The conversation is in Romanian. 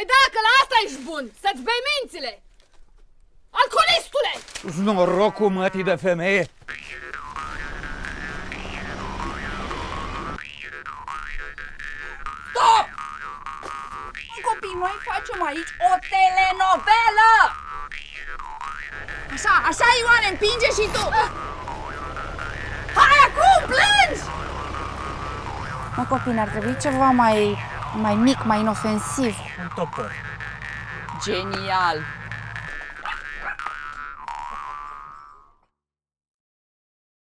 Păi dacă la asta ești bun, să-ți bei mințile! Alcoolistule! Norocul mătii de femeie! Stop! Copii, noi facem aici o telenovelă! Așa, așa, Ioane, împinge și tu! Hai acum, plângi! Mă, copii, ar trebui ceva mai, mai mic, mai inofensiv. Un topor. Genial!